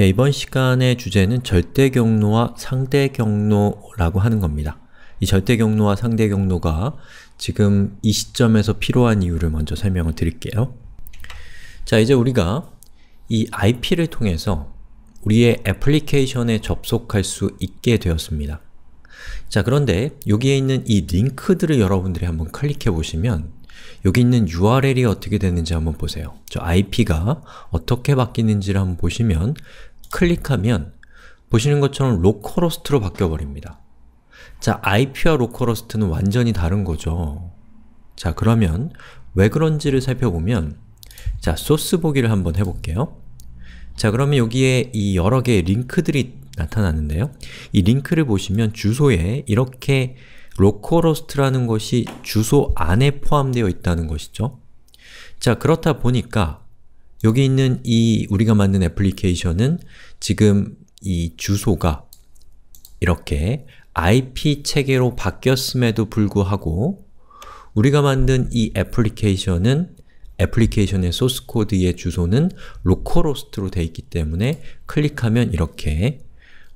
예, 이번 시간의 주제는 절대 경로와 상대 경로라고 하는 겁니다. 이 절대 경로와 상대 경로가 지금 이 시점에서 필요한 이유를 먼저 설명을 드릴게요. 자, 이제 우리가 이 IP를 통해서 우리의 애플리케이션에 접속할 수 있게 되었습니다. 자, 그런데 여기에 있는 이 링크들을 여러분들이 한번 클릭해 보시면 여기 있는 URL이 어떻게 되는지 한번 보세요. 저 IP가 어떻게 바뀌는지를 한번 보시면 클릭하면 보시는 것처럼 localhost로 바뀌어버립니다. 자, IP와 로컬호스트는 완전히 다른 거죠. 자, 그러면 왜 그런지를 살펴보면 자, 소스 보기를 한번 해볼게요. 자, 그러면 여기에 이 여러 개의 링크들이 나타나는데요. 이 링크를 보시면 주소에 이렇게 localhost라는 것이 주소 안에 포함되어 있다는 것이죠. 자, 그렇다 보니까 여기 있는 이 우리가 만든 애플리케이션은 지금 이 주소가 이렇게 IP 체계로 바뀌었음에도 불구하고 우리가 만든 이 애플리케이션은 애플리케이션의 소스 코드의 주소는 localhost로 되어 있기 때문에 클릭하면 이렇게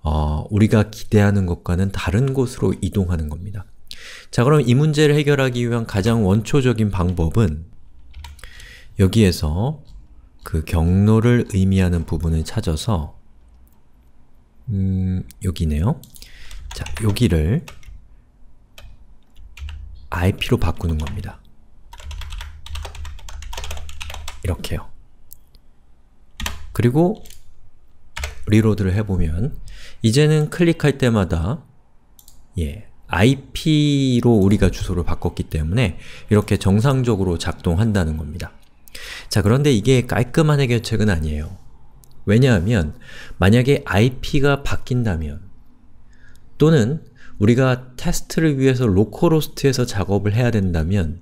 어, 우리가 기대하는 것과는 다른 곳으로 이동하는 겁니다. 자 그럼 이 문제를 해결하기 위한 가장 원초적인 방법은 여기에서 그 경로를 의미하는 부분을 찾아서 음, 여기네요. 자, 여기를 IP로 바꾸는 겁니다. 이렇게요. 그리고 리로드를 해보면 이제는 클릭할 때마다 예, IP로 우리가 주소를 바꿨기 때문에 이렇게 정상적으로 작동한다는 겁니다. 자 그런데 이게 깔끔한 해결책은 아니에요. 왜냐하면 만약에 IP가 바뀐다면 또는 우리가 테스트를 위해서 localhost에서 작업을 해야 된다면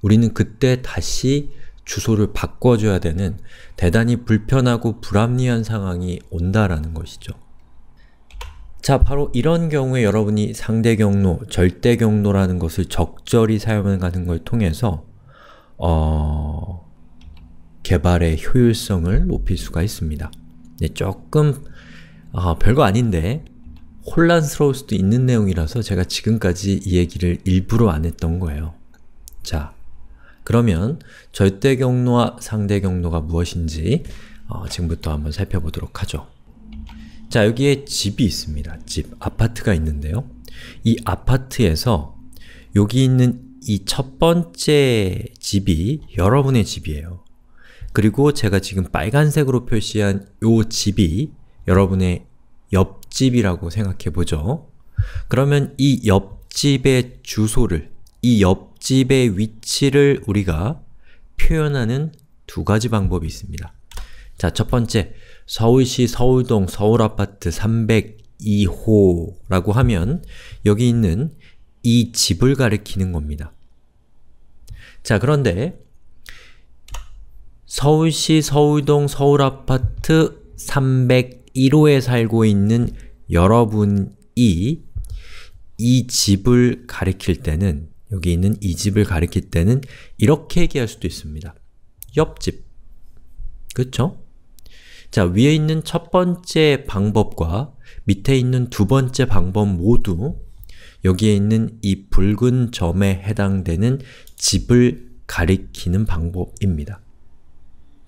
우리는 그때 다시 주소를 바꿔줘야 되는 대단히 불편하고 불합리한 상황이 온다라는 것이죠. 자, 바로 이런 경우에 여러분이 상대 경로, 절대 경로라는 것을 적절히 사용하는 걸 통해서 어... 개발의 효율성을 높일 수가 있습니다. 네, 조금 어, 별거 아닌데 혼란스러울 수도 있는 내용이라서 제가 지금까지 이 얘기를 일부러 안 했던 거예요. 자, 그러면 절대 경로와 상대 경로가 무엇인지 어, 지금부터 한번 살펴보도록 하죠. 자, 여기에 집이 있습니다. 집, 아파트가 있는데요. 이 아파트에서 여기 있는 이 첫 번째 집이 여러분의 집이에요. 그리고 제가 지금 빨간색으로 표시한 요 집이 여러분의 옆집이라고 생각해보죠. 그러면 이 옆집의 주소를, 이 옆집의 위치를 우리가 표현하는 두 가지 방법이 있습니다. 자, 첫 번째, 서울시 서울동 서울아파트 302호라고 하면 여기 있는 이 집을 가리키는 겁니다. 자, 그런데 서울시 서울동 서울아파트 301호에 살고 있는 여러분이 이 집을 가리킬 때는 여기 있는 이 집을 가리킬 때는 이렇게 얘기할 수도 있습니다. 옆집 그쵸? 자, 위에 있는 첫 번째 방법과 밑에 있는 두 번째 방법 모두 여기에 있는 이 붉은 점에 해당되는 집을 가리키는 방법입니다.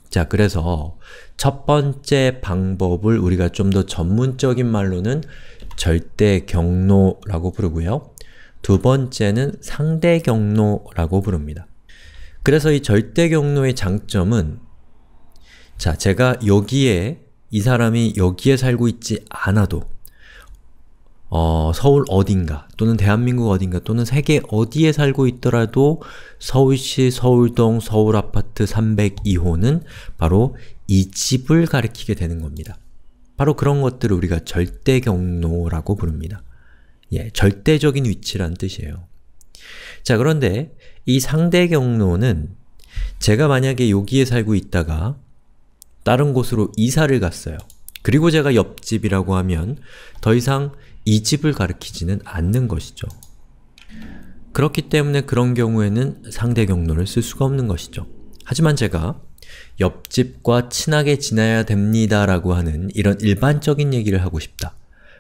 자, 그래서 첫 번째 방법을 우리가 좀 더 전문적인 말로는 절대 경로라고 부르고요. 두 번째는 상대 경로라고 부릅니다. 그래서 이 절대 경로의 장점은 자, 제가 여기에 이 사람이 여기에 살고 있지 않아도 어, 서울 어딘가 또는 대한민국 어딘가 또는 세계 어디에 살고 있더라도 서울시 서울동 서울아파트 302호는 바로 이 집을 가리키게 되는 겁니다. 바로 그런 것들을 우리가 절대 경로라고 부릅니다. 예, 절대적인 위치란 뜻이에요. 자, 그런데 이 상대 경로는 제가 만약에 여기에 살고 있다가 다른 곳으로 이사를 갔어요. 그리고 제가 옆집이라고 하면 더 이상 이 집을 가리키지는 않는 것이죠. 그렇기 때문에 그런 경우에는 상대 경로를 쓸 수가 없는 것이죠. 하지만 제가 옆집과 친하게 지내야 됩니다 라고 하는 이런 일반적인 얘기를 하고 싶다.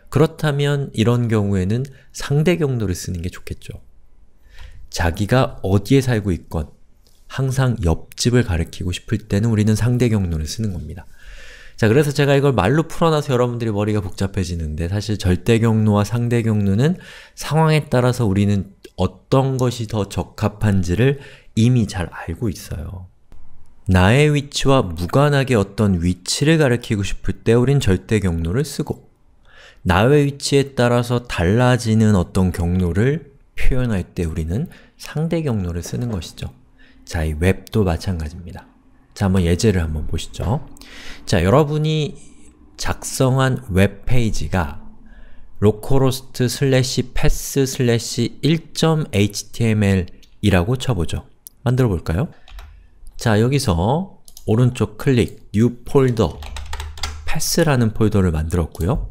그렇다면 이런 경우에는 상대 경로를 쓰는 게 좋겠죠. 자기가 어디에 살고 있건 항상 옆집을 가리키고 싶을 때는 우리는 상대 경로를 쓰는 겁니다. 자, 그래서 제가 이걸 말로 풀어놔서 여러분들이 머리가 복잡해지는데 사실 절대 경로와 상대 경로는 상황에 따라서 우리는 어떤 것이 더 적합한지를 이미 잘 알고 있어요. 나의 위치와 무관하게 어떤 위치를 가리키고 싶을 때 우린 절대 경로를 쓰고 나의 위치에 따라서 달라지는 어떤 경로를 표현할 때 우리는 상대 경로를 쓰는 것이죠. 자, 이 웹도 마찬가지입니다. 자, 한번 예제를 한번 보시죠. 자, 여러분이 작성한 웹페이지가 localhost slash path slash 1.html 이라고 쳐보죠. 만들어 볼까요? 자, 여기서 오른쪽 클릭, New Folder, path라는 폴더를 만들었고요.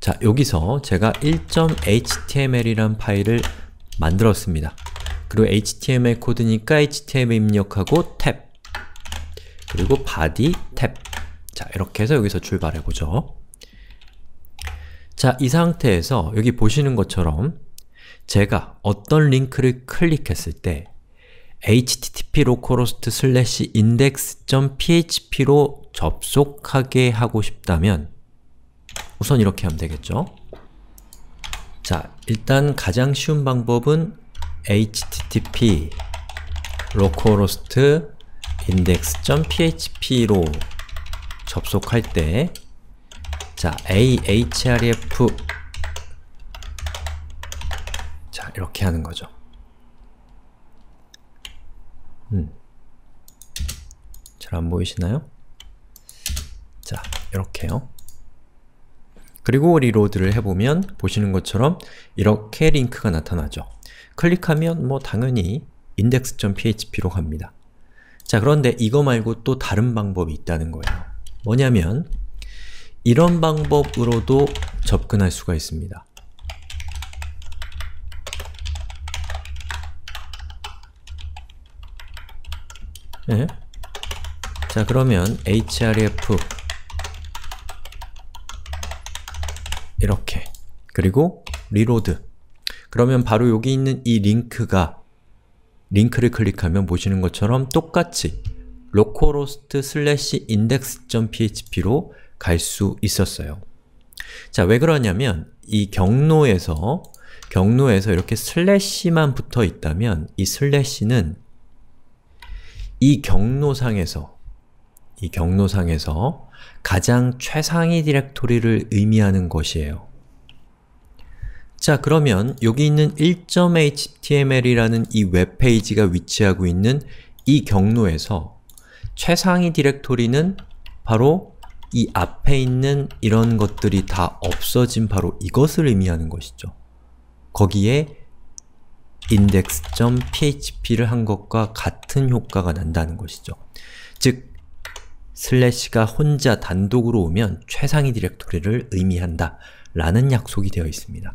자, 여기서 제가 1.html이란 파일을 만들었습니다. 그리고 HTML 코드니까 HTML 입력하고 탭 그리고 body 탭 자, 이렇게 해서 여기서 출발해보죠. 자, 이 상태에서 여기 보시는 것처럼 제가 어떤 링크를 클릭했을 때 http localhost slash index.php로 접속하게 하고 싶다면 우선 이렇게 하면 되겠죠? 자, 일단 가장 쉬운 방법은 http localhost index.php로 접속할 때 자, ahref 자, 이렇게 하는 거죠. 음. 잘 안 보이시나요? 자, 이렇게요. 그리고 리로드를 해보면 보시는 것처럼 이렇게 링크가 나타나죠. 클릭하면 뭐 당연히 index.php로 갑니다. 자 그런데 이거 말고 또 다른 방법이 있다는 거예요. 뭐냐면 이런 방법으로도 접근할 수가 있습니다. 네. 자 그러면 href 이렇게 그리고 reload 그러면 바로 여기 있는 이 링크가 링크를 클릭하면 보시는 것처럼 똑같이 localhost slash index.php로 갈 수 있었어요. 자, 왜 그러냐면 이 경로에서 경로에서 이렇게 슬래시만 붙어 있다면 이 슬래시는 이 경로상에서 이 경로상에서 가장 최상위 디렉토리를 의미하는 것이에요. 자 그러면 여기 있는 1.html이라는 이 웹페이지가 위치하고 있는 이 경로에서 최상위 디렉토리는 바로 이 앞에 있는 이런 것들이 다 없어진 바로 이것을 의미하는 것이죠. 거기에 index.php를 한 것과 같은 효과가 난다는 것이죠. 즉, 슬래시가 혼자 단독으로 오면 최상위 디렉토리를 의미한다 라는 약속이 되어 있습니다.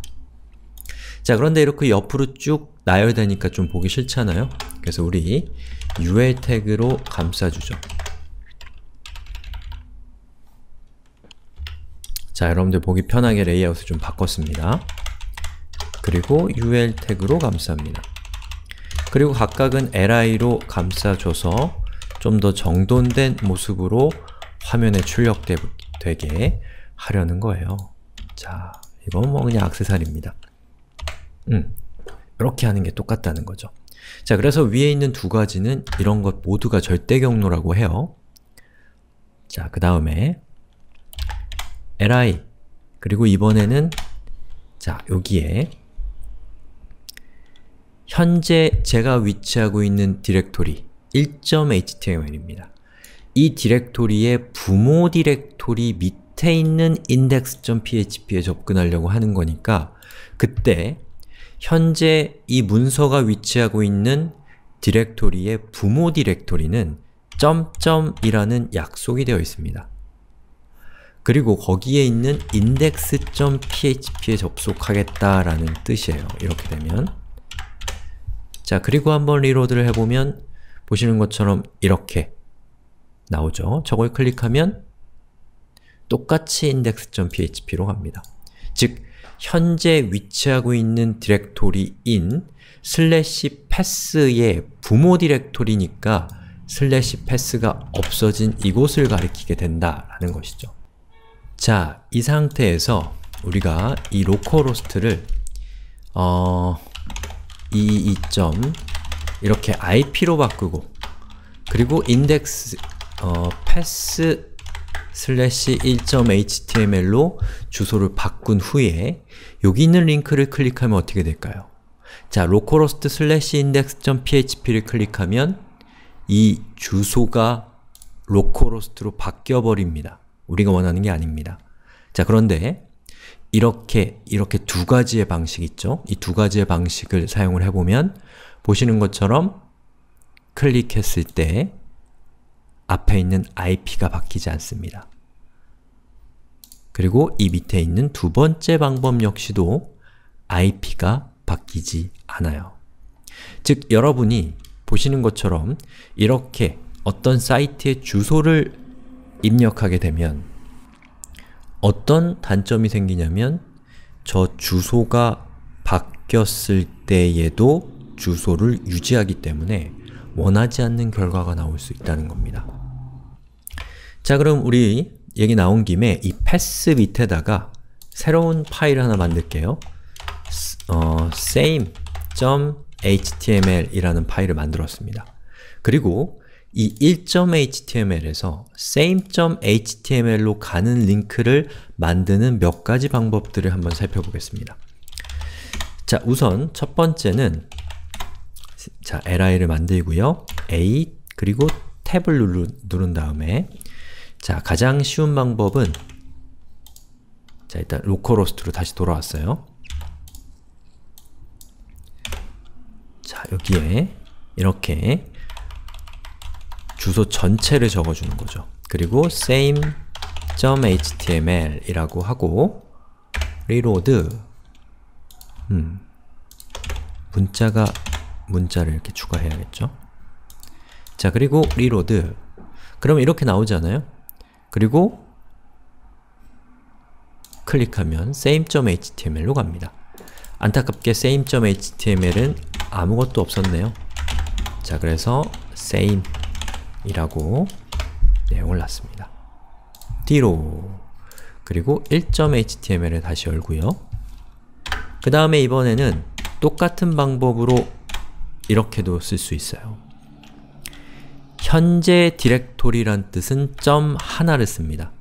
자 그런데 이렇게 옆으로 쭉 나열되니까 좀 보기 싫잖아요? 그래서 우리 ul 태그로 감싸주죠. 자 여러분들 보기 편하게 레이아웃을 좀 바꿨습니다. 그리고 ul 태그로 감쌉니다. 그리고 각각은 li로 감싸줘서 좀 더 정돈된 모습으로 화면에 출력되게 하려는 거예요. 자, 이건 뭐 그냥 악세사리입니다. 음, 이렇게 하는 게 똑같다는 거죠. 자, 그래서 위에 있는 두 가지는 이런 것 모두가 절대 경로라고 해요. 자, 그 다음에 li 그리고 이번에는 자, 여기에 현재 제가 위치하고 있는 디렉토리 1.html입니다. 이 디렉토리의 부모 디렉토리 밑에 있는 index.php에 접근하려고 하는 거니까 그때 현재 이 문서가 위치하고 있는 디렉토리의 부모 디렉토리는 점점이라는 약속이 되어 있습니다. 그리고 거기에 있는 index.php에 접속하겠다라는 뜻이에요. 이렇게 되면 자, 그리고 한번 reload를 해보면 보시는 것처럼 이렇게 나오죠. 저걸 클릭하면 똑같이 index.php로 갑니다. 즉, 현재 위치하고 있는 디렉토리인 슬래시 path의 부모 디렉토리니까 슬래시 path가 없어진 이곳을 가리키게 된다라는 것이죠. 자, 이 상태에서 우리가 이 localhost를 어, 이, 이 점, 이렇게 IP로 바꾸고 그리고 index 어, path 슬래시 1.html로 주소를 바꾼 후에 여기 있는 링크를 클릭하면 어떻게 될까요? 자, localhost 슬래시 index.php를 클릭하면 이 주소가 localhost로 바뀌어버립니다. 우리가 원하는 게 아닙니다. 자, 그런데 이렇게, 이렇게 두 가지의 방식 있죠? 이 두 가지의 방식을 사용을 해보면 보시는 것처럼 클릭했을 때 앞에 있는 IP가 바뀌지 않습니다. 그리고 이 밑에 있는 두 번째 방법 역시도 IP가 바뀌지 않아요. 즉, 여러분이 보시는 것처럼 이렇게 어떤 사이트의 주소를 입력하게 되면 어떤 단점이 생기냐면 저 주소가 바뀌었을 때에도 주소를 유지하기 때문에 원하지 않는 결과가 나올 수 있다는 겁니다. 자 그럼 우리 얘기 나온 김에 이 패스 밑에다가 새로운 파일 하나 만들게요. 어, same.html 이라는 파일을 만들었습니다. 그리고 이 1.html에서 same.html로 가는 링크를 만드는 몇 가지 방법들을 한번 살펴보겠습니다. 자, 우선 첫 번째는 자, li를 만들고요. a 그리고 탭을 누르, 누른 다음에 자, 가장 쉬운 방법은 자, 일단 로컬호스트로 다시 돌아왔어요. 자, 여기에 이렇게 주소 전체를 적어주는 거죠. 그리고 same.html 이라고 하고 reload 음, 문자가 문자를 이렇게 추가해야겠죠. 자, 그리고 reload 그러면 이렇게 나오잖아요. 그리고 클릭하면 same.html로 갑니다. 안타깝게 same.html은 아무것도 없었네요. 자, 그래서 same 이라고 내용을 놨습니다. 뒤로 그리고 1.html을 다시 열고요. 그 다음에 이번에는 똑같은 방법으로 이렇게도 쓸 수 있어요. 현재 디렉토리란 뜻은 점 하나를 씁니다.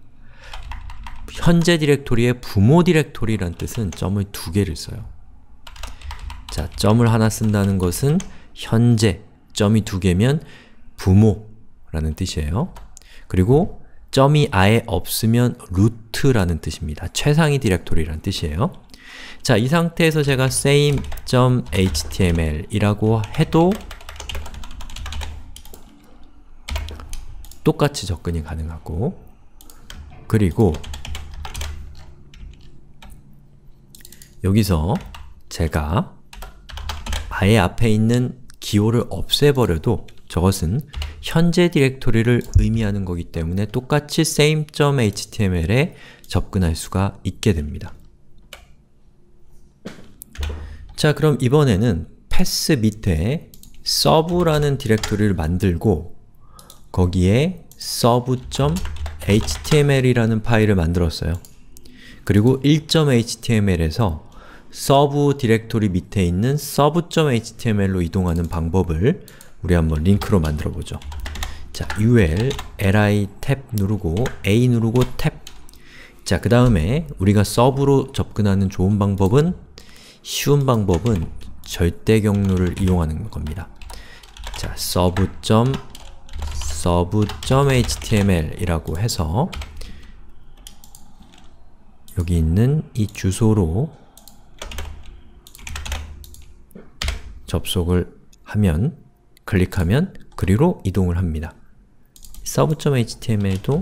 현재 디렉토리의 부모 디렉토리란 뜻은 점을 두 개를 써요. 자, 점을 하나 쓴다는 것은 현재, 점이 두 개면 부모 라는 뜻이에요. 그리고 점이 아예 없으면 루트라는 뜻입니다. 최상위 디렉토리라는 뜻이에요. 자, 이 상태에서 제가 same.html 이라고 해도 똑같이 접근이 가능하고 그리고 여기서 제가 아예 앞에 있는 기호를 없애버려도 저것은 현재 디렉토리를 의미하는 거기 때문에 똑같이 same.html에 접근할 수가 있게 됩니다. 자, 그럼 이번에는 path 밑에 sub라는 디렉토리를 만들고 거기에 sub.html이라는 파일을 만들었어요. 그리고 1.html에서 sub 디렉토리 밑에 있는 sub.html로 이동하는 방법을 우리 한번 링크로 만들어 보죠. 자, ul, li 탭 누르고 a 누르고 탭 자, 그 다음에 우리가 서브로 접근하는 좋은 방법은 쉬운 방법은 절대 경로를 이용하는 겁니다. 자, sub. sub.html 이라고 해서 여기 있는 이 주소로 접속을 하면 클릭하면 그리로 이동을 합니다. sub.html도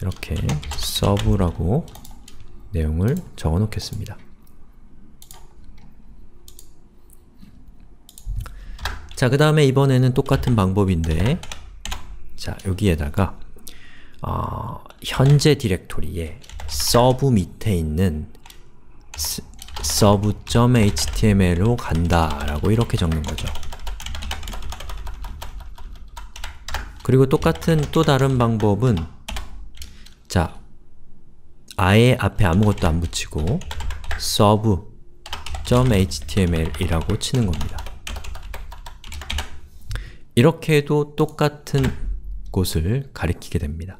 이렇게 sub라고 내용을 적어 놓겠습니다. 자, 그 다음에 이번에는 똑같은 방법인데 자, 여기에다가 어, 현재 디렉토리에 sub 밑에 있는 sub.html로 간다 라고 이렇게 적는 거죠. 그리고 똑같은 또 다른 방법은 자, 아예 앞에 아무것도 안 붙이고 sub.html이라고 치는 겁니다. 이렇게 해도 똑같은 곳을 가리키게 됩니다.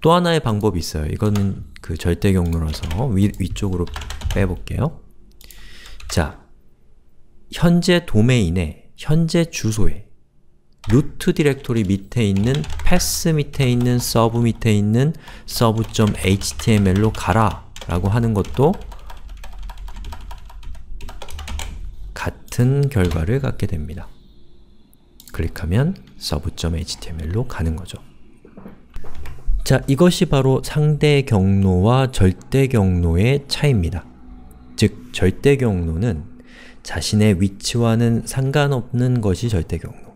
또 하나의 방법이 있어요. 이거는 그 절대 경로라서 위, 위쪽으로 빼볼게요. 자, 현재 도메인에, 현재 주소에 루트 디렉토리 밑에 있는 path 밑에 있는 sub 밑에 있는 sub.html로 가라 라고 하는 것도 같은 결과를 갖게 됩니다. 클릭하면 sub.html로 가는 거죠. 자, 이것이 바로 상대 경로와 절대 경로의 차이입니다. 즉, 절대 경로는 자신의 위치와는 상관없는 것이 절대 경로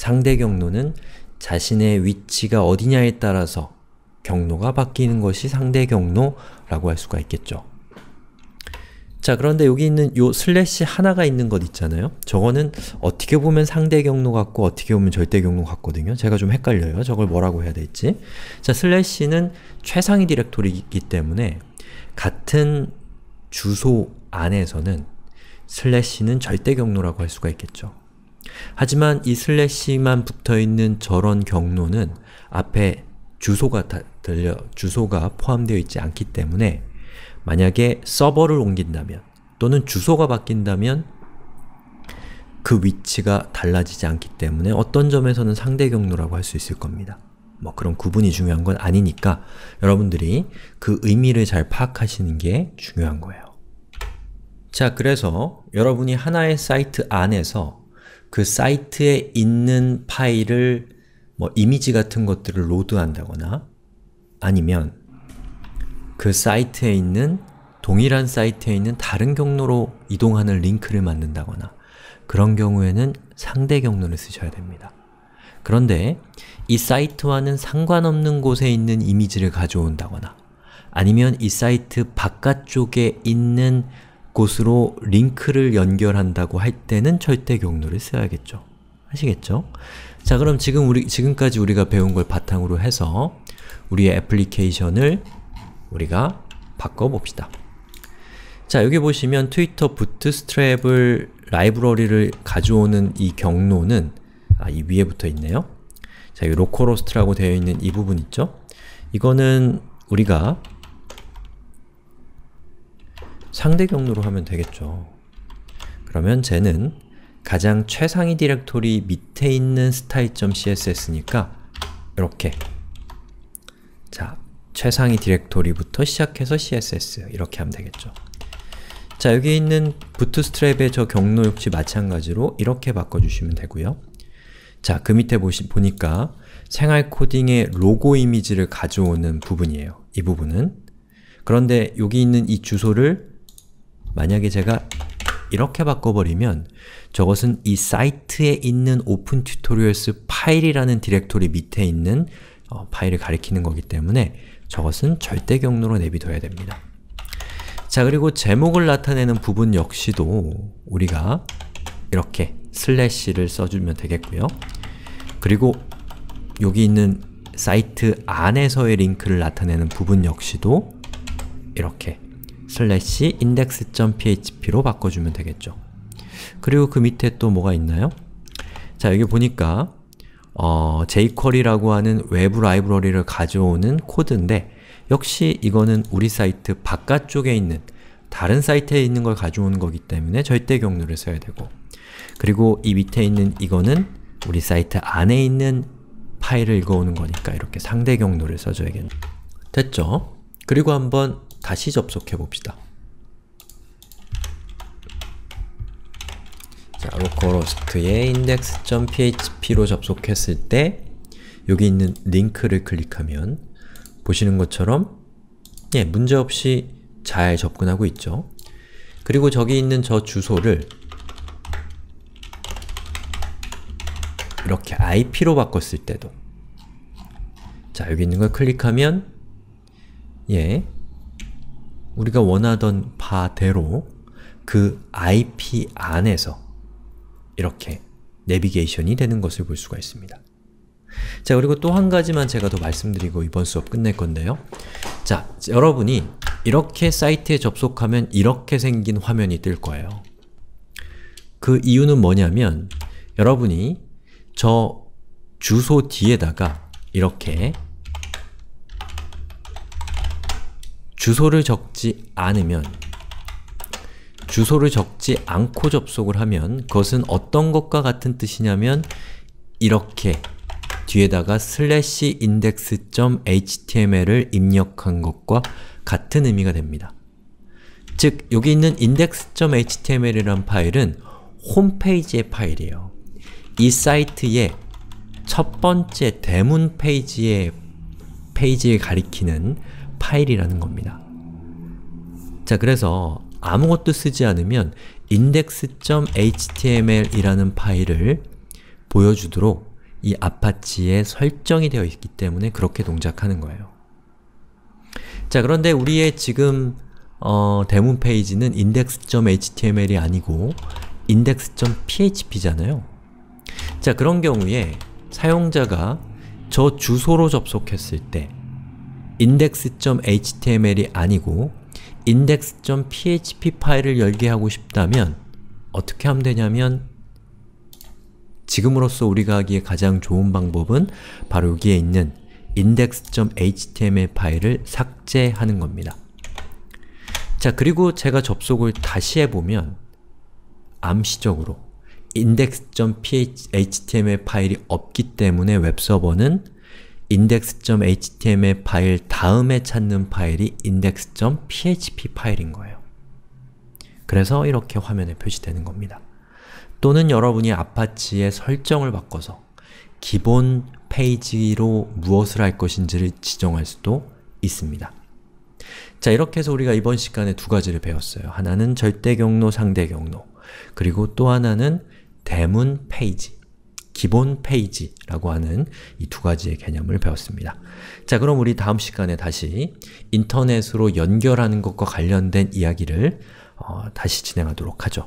상대 경로는 자신의 위치가 어디냐에 따라서 경로가 바뀌는 것이 상대 경로라고 할 수가 있겠죠. 자 그런데 여기 있는 요 슬래시 하나가 있는 것 있잖아요. 저거는 어떻게 보면 상대 경로 같고 어떻게 보면 절대 경로 같거든요. 제가 좀 헷갈려요. 저걸 뭐라고 해야 될지. 자 슬래시는 최상위 디렉토리이기 때문에 같은 주소 안에서는 슬래시는 절대 경로라고 할 수가 있겠죠. 하지만 이 슬래시만 붙어 있는 저런 경로는 앞에 주소가 들려, 주소가 포함되어 있지 않기 때문에 만약에 서버를 옮긴다면 또는 주소가 바뀐다면 그 위치가 달라지지 않기 때문에 어떤 점에서는 상대 경로라고 할 수 있을 겁니다. 뭐 그런 구분이 중요한 건 아니니까 여러분들이 그 의미를 잘 파악하시는 게 중요한 거예요. 자, 그래서 여러분이 하나의 사이트 안에서 그 사이트에 있는 파일을 뭐 이미지 같은 것들을 로드한다거나 아니면 그 사이트에 있는 동일한 사이트에 있는 다른 경로로 이동하는 링크를 만든다거나 그런 경우에는 상대 경로를 쓰셔야 됩니다. 그런데 이 사이트와는 상관없는 곳에 있는 이미지를 가져온다거나 아니면 이 사이트 바깥쪽에 있는 곳으로 링크를 연결한다고 할 때는 절대 경로를 써야겠죠. 아시겠죠? 자 그럼 지금 우리, 지금까지 우리가 배운 걸 바탕으로 해서 우리의 애플리케이션을 우리가 바꿔봅시다. 자 여기 보시면 Twitter Bootstrap을 라이브러리를 가져오는 이 경로는 아, 이 위에 붙어 있네요. 자, 이 localhost라고 되어 있는 이 부분 있죠? 이거는 우리가 상대 경로로 하면 되겠죠. 그러면 쟤는 가장 최상위 디렉토리 밑에 있는 style.css니까 이렇게 자, 최상위 디렉토리부터 시작해서 css 이렇게 하면 되겠죠. 자, 여기 있는 Bootstrap의 저 경로 역시 마찬가지로 이렇게 바꿔주시면 되고요. 자, 그 밑에 보시, 보니까 생활 코딩의 로고 이미지를 가져오는 부분이에요. 이 부분은. 그런데 여기 있는 이 주소를 만약에 제가 이렇게 바꿔버리면 저것은 이 사이트에 있는 Open Tutorials 파일이라는 디렉토리 밑에 있는 어, 파일을 가리키는 거기 때문에 저것은 절대 경로로 내비둬야 됩니다. 자 그리고 제목을 나타내는 부분 역시도 우리가 이렇게 슬래시를 써주면 되겠고요. 그리고 여기 있는 사이트 안에서의 링크를 나타내는 부분 역시도 이렇게 슬래시 index.php로 바꿔주면 되겠죠. 그리고 그 밑에 또 뭐가 있나요? 자, 여기 보니까 어, jQuery라고 하는 외부 라이브러리를 가져오는 코드인데 역시 이거는 우리 사이트 바깥쪽에 있는 다른 사이트에 있는 걸 가져오는 거기 때문에 절대 경로를 써야 되고 그리고 이 밑에 있는 이거는 우리 사이트 안에 있는 파일을 읽어오는 거니까 이렇게 상대 경로를 써줘야겠네 됐죠? 그리고 한번 다시 접속해 봅시다. 자, localhost의 index.php로 접속했을 때 여기 있는 링크를 클릭하면 보시는 것처럼 예, 문제없이 잘 접근하고 있죠. 그리고 저기 있는 저 주소를 이렇게 IP로 바꿨을 때도 자, 여기 있는 걸 클릭하면 예, 우리가 원하던 바대로 그 IP 안에서 이렇게 내비게이션이 되는 것을 볼 수가 있습니다. 자, 그리고 또 한 가지만 제가 더 말씀드리고 이번 수업 끝낼 건데요. 자, 여러분이 이렇게 사이트에 접속하면 이렇게 생긴 화면이 뜰 거예요. 그 이유는 뭐냐면 여러분이 저 주소 뒤에다가 이렇게 주소를 적지 않으면 주소를 적지 않고 접속을 하면 그것은 어떤 것과 같은 뜻이냐면 이렇게 뒤에다가 슬래시 index.html을 입력한 것과 같은 의미가 됩니다. 즉, 여기 있는 index.html이란 파일은 홈페이지의 파일이에요. 이 사이트의 첫 번째 대문 페이지의 페이지를 가리키는 파일이라는 겁니다. 자, 그래서 아무것도 쓰지 않으면 index.html이라는 파일을 보여주도록 이 아파치에 설정이 되어 있기 때문에 그렇게 동작하는 거예요. 자, 그런데 우리의 지금 어, 대문 페이지는 index.html이 아니고 index.php잖아요. 자, 그런 경우에 사용자가 저 주소로 접속했을 때 index.html이 아니고 index.php 파일을 열게 하고 싶다면 어떻게 하면 되냐면 지금으로서 우리가 하기에 가장 좋은 방법은 바로 여기에 있는 index.html 파일을 삭제하는 겁니다. 자, 그리고 제가 접속을 다시 해보면 암시적으로 index.html 파일이 없기 때문에 웹서버는 index.html 파일 다음에 찾는 파일이 index.php 파일인 거예요. 그래서 이렇게 화면에 표시되는 겁니다. 또는 여러분이 아파치의 설정을 바꿔서 기본 페이지로 무엇을 할 것인지를 지정할 수도 있습니다. 자, 이렇게 해서 우리가 이번 시간에 두 가지를 배웠어요. 하나는 절대 경로, 상대 경로 그리고 또 하나는 대문 페이지, 기본 페이지라고 하는 이 두 가지의 개념을 배웠습니다. 자, 그럼 우리 다음 시간에 다시 인터넷으로 연결하는 것과 관련된 이야기를 어, 다시 진행하도록 하죠.